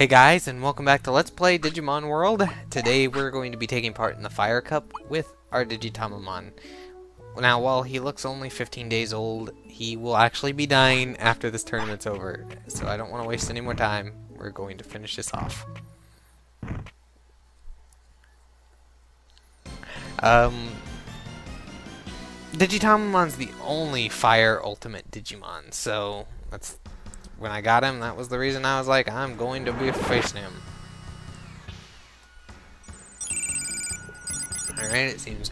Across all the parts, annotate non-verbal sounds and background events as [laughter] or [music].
Hey guys, and welcome back to Let's Play Digimon World. Today we're going to be taking part in the Fire Cup with our Digitamamon. Now, while he looks only 15 days old, he will actually be dying after this tournament's over. So I don't want to waste any more time. We're going to finish this off. Um, Digitamamon's the only Fire Ultimate Digimon, so that's when I got him, that was the reason I was like, I'm going to be facing him. Alright, it seems...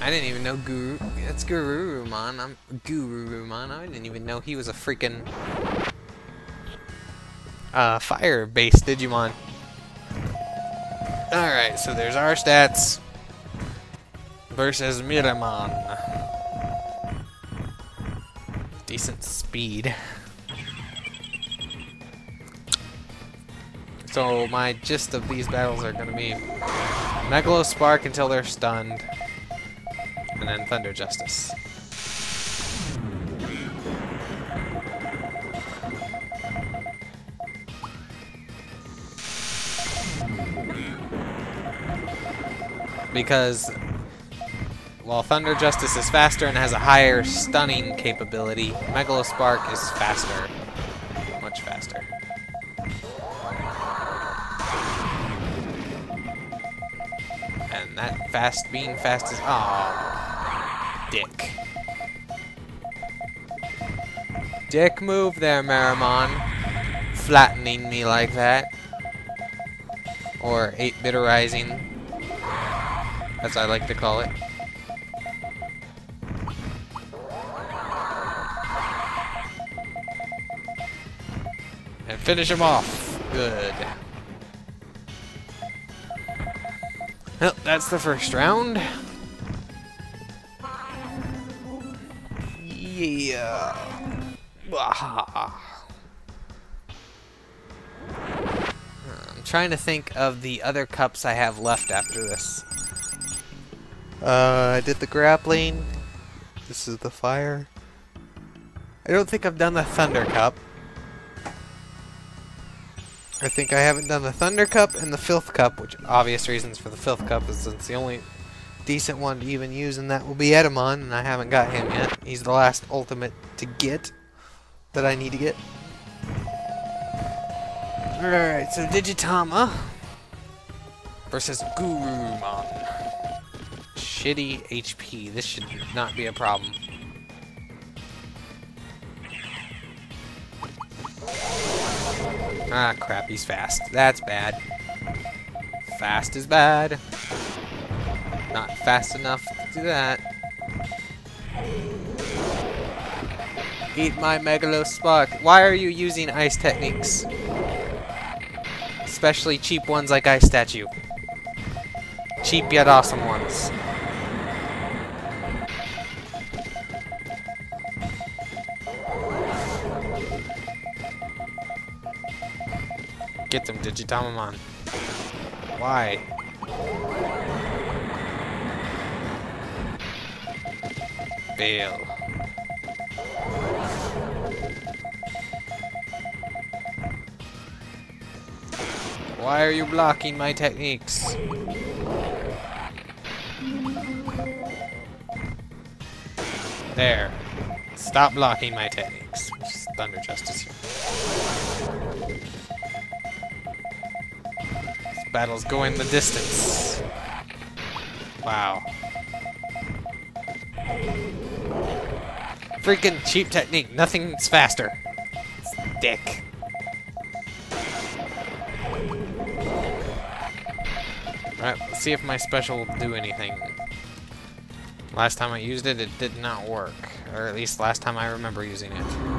I didn't even know Guru... That's Garurumon. I'm Gururumon. I didn't even know he was a freaking... Uh, fire-based Digimon. Alright, so there's our stats. Versus Meramon. Decent speed. So my gist of these battles are going to be Megalo Spark until they're stunned, and then Thunder Justice. Because while Thunder Justice is faster and has a higher stunning capability, Megalo Spark is faster. Much faster. That fast being fast is oh dick. Dick move there, Meramon. Flattening me like that. Or 8-bitterizing. As I like to call it. And finish him off. Good. Well, that's the first round. Yeah. I'm trying to think of the other cups I have left after this. Uh, I did the grappling. This is the fire. I don't think I've done the Thunder Cup. I think I haven't done the Thunder Cup and the Filth Cup, which obvious reasons for the Filth Cup is it's the only decent one to even use, and that will be Etemon, and I haven't got him yet. He's the last ultimate to get that I need to get. Alright, so Digitama versus Gurumon. Shitty HP. This should not be a problem. Ah, crap, he's fast. That's bad. Fast is bad. Not fast enough to do that. Eat my Megalo Spark. Why are you using ice techniques? Especially cheap ones like Ice Statue. Cheap yet awesome ones. Get them, Digitamamon. Why? Fail. Why are you blocking my techniques? There. Stop blocking my techniques. Thunder Justice here. Battle's going the distance. Wow. Freaking cheap technique. Nothing's faster. Dick. Alright, let's see if my special will do anything. Last time I used it, it did not work. Or at least last time I remember using it.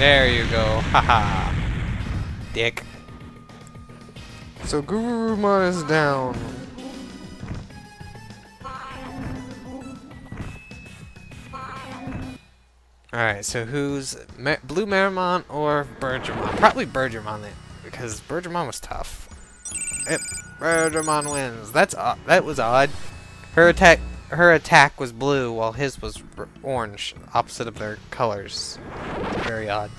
There you go. Haha. Dick. So Gurumon is down. Alright, so who's Mer Blue Meramon or Bergermon? Probably Bergermon then, eh, because Bergermon was tough. Yep, Bergermon wins. That's. That was odd. Her attack her attack was blue while his was orange, opposite of their colors. Very odd.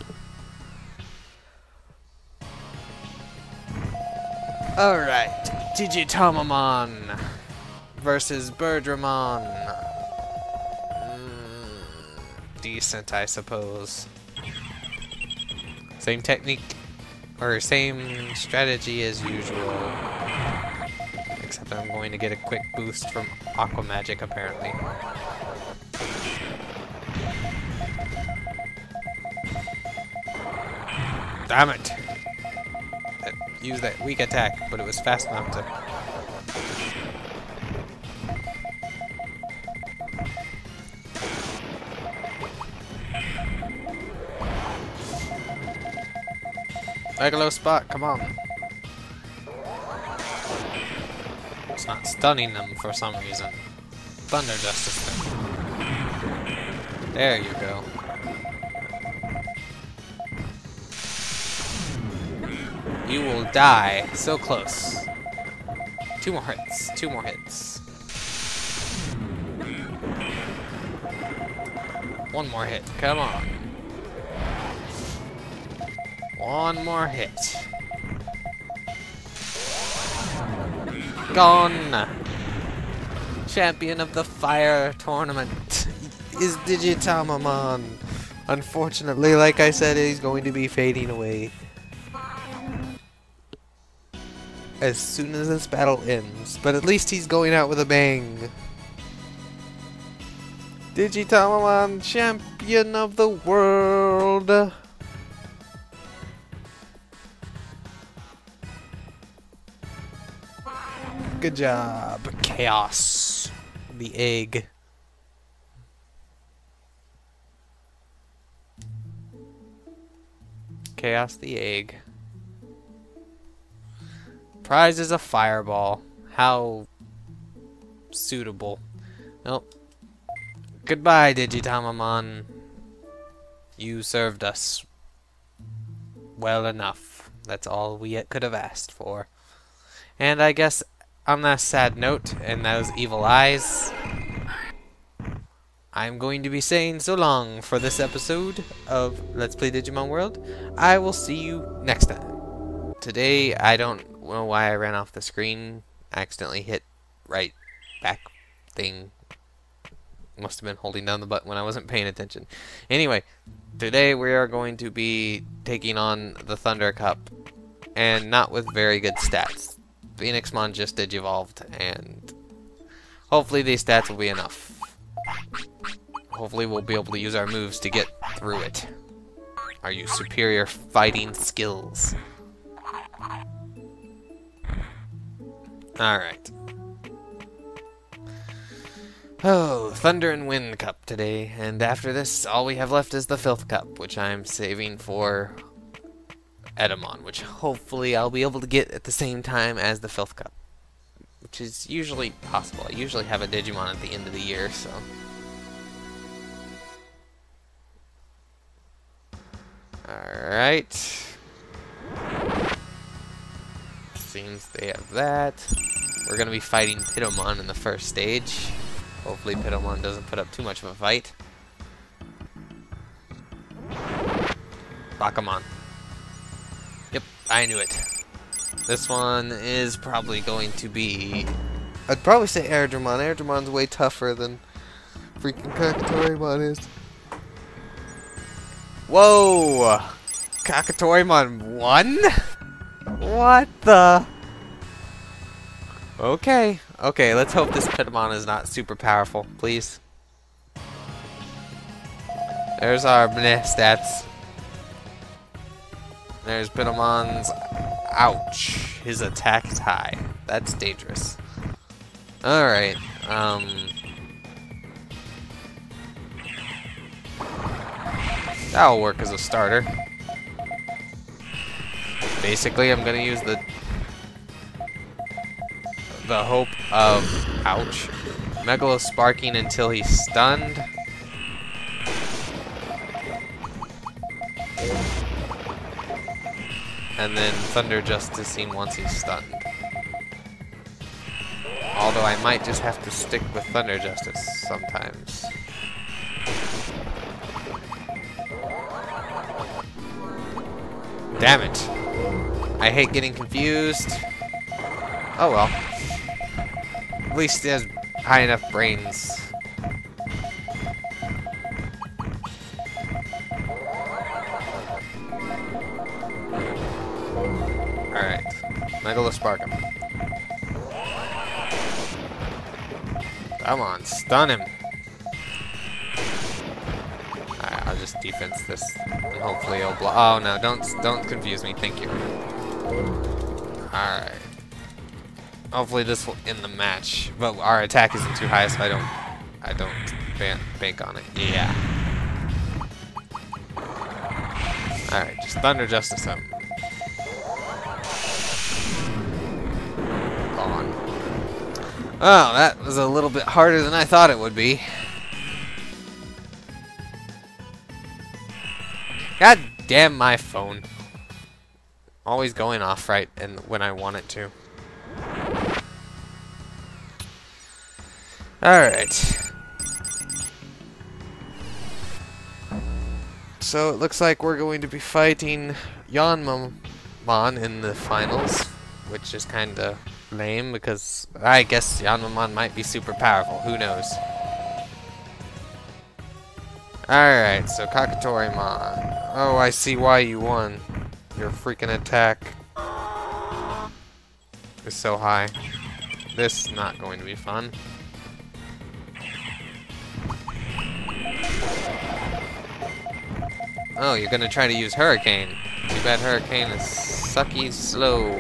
Alright, Digitamamon versus Birdramon. Mm, decent, I suppose. Same technique, or same strategy as usual. Except I'm going to get a quick boost from Aqua Magic, apparently. Damn it! use that weak attack, but it was fast enough to... Megalo Spark, come on. It's not stunning them for some reason. Thunder Justice thing. There you go. You will die. So close. Two more hits. Two more hits. One more hit. Come on. One more hit. Gone. Champion of the Fire Tournament [laughs] is Digitamamon. Unfortunately, like I said, he's going to be fading away. As soon as this battle ends. But at least he's going out with a bang. Digitamamon, champion of the world! Good job, Chaos. The egg. Chaos the egg. Prize is a fireball. How suitable. Nope. Goodbye, Digitamamon. You served us well enough. That's all we could have asked for. And I guess on that sad note and those evil eyes, I'm going to be saying so long for this episode of Let's Play Digimon World. I will see you next time. Today, I don't know why I ran off the screen. I accidentally hit right back thing. Must have been holding down the button when I wasn't paying attention. Anyway, today we are going to be taking on the Thunder Cup. And not with very good stats. Phoenixmon just digivolved and hopefully these stats will be enough. Hopefully we'll be able to use our moves to get through it. Are you superior fighting skills. Alright. Oh, Thunder and Wind Cup today, and after this, all we have left is the Filth Cup, which I'm saving for Etemon, which hopefully I'll be able to get at the same time as the Filth Cup, which is usually possible. I usually have a Digimon at the end of the year, so... Alright seems they have that. We're going to be fighting Pitomon in the first stage. Hopefully Pitomon doesn't put up too much of a fight. Bakemon. Yep, I knew it. This one is probably going to be... I'd probably say Airdramon. Airdramon's way tougher than freaking Kokatorimon is. Whoa! Kokatorimon won? What the? Okay, okay, let's hope this Pitomon is not super powerful, please. There's our bleh stats. There's Pitomon's... Ouch. His attack is high. That's dangerous. Alright, um... That'll work as a starter. Basically, I'm gonna use the the hope of ouch Megalo sparking until he's stunned. And then Thunder Justicing once he's stunned. Although I might just have to stick with Thunder Justice sometimes. Damn it. I hate getting confused. Oh well. At least he has high enough brains. Alright. Megalosparkum. Come on, stun him. Alright, I'll just defense this. And hopefully he'll block. Oh no, don't don't confuse me, thank you. Alright. Hopefully this will end the match. But our attack isn't too high, so I don't I don't ban bank on it. Yeah. Alright, just Thunder Justice him. Gone. Oh, that was a little bit harder than I thought it would be. God damn my phone. Always going off right and when I want it to. Alright. So it looks like we're going to be fighting Yanmamon in the finals, which is kinda lame because I guess Yanmamon might be super powerful, who knows. Alright, so Kokatorimon. Oh, I see why you won. Your freaking attack is so high. This is not going to be fun. Oh, you're gonna try to use Hurricane. Too bad Hurricane is sucky slow.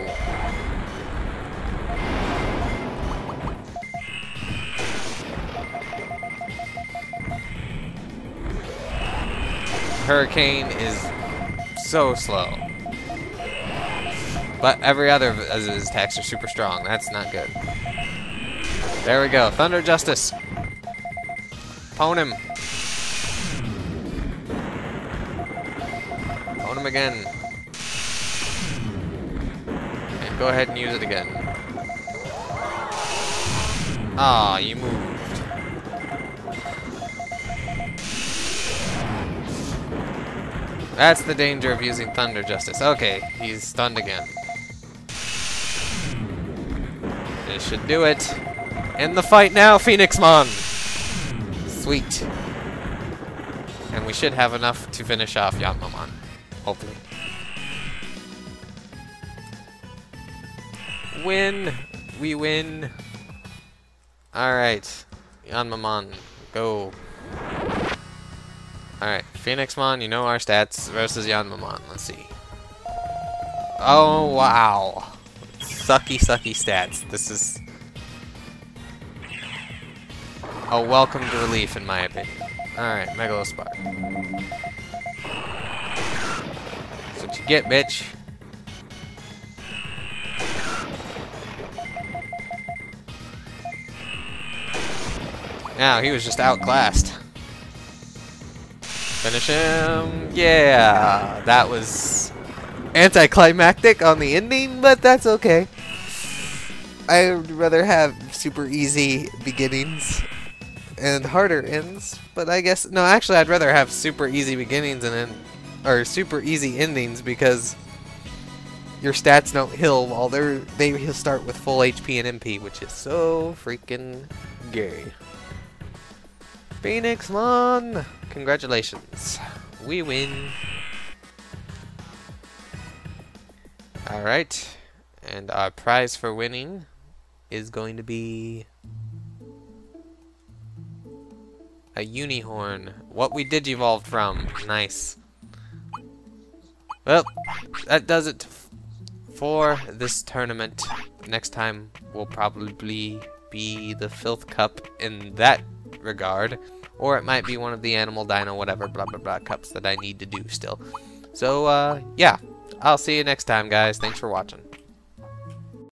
Hurricane is so slow. But every other of his attacks are super strong. That's not good. There we go. Thunder Justice. Pwn him. Pwn him again. And go ahead and use it again. Ah, you moved. That's the danger of using Thunder Justice. Okay, he's stunned again. This should do it. End the fight now, Phoenixmon! Sweet. And we should have enough to finish off Yanmamon. Hopefully. Win! We win! Alright. Yanmamon, go. Alright, Phoenixmon, you know our stats versus Yanmamon. Let's see. Oh, wow. Sucky, sucky stats. This is a welcomed relief, in my opinion. Alright, Megalospark. That's what you get, bitch. Now, he was just outclassed. Finish him. Yeah, that was anticlimactic on the ending, but that's okay. I'd rather have super easy beginnings and harder ends, but I guess no, actually I'd rather have super easy beginnings and then or super easy endings because your stats don't heal while they're they start with full HP and MP, which is so freaking gay. Phoenixmon! Congratulations. We win. Alright. And our prize for winning is going to be a Unihorn. What we did evolve from. Nice. Well, that does it for this tournament. Next time will probably be the Filth Cup in that regard. Or it might be one of the Animal Dino whatever blah blah blah cups that I need to do still. So, uh, yeah. I'll see you next time, guys. Thanks for watching.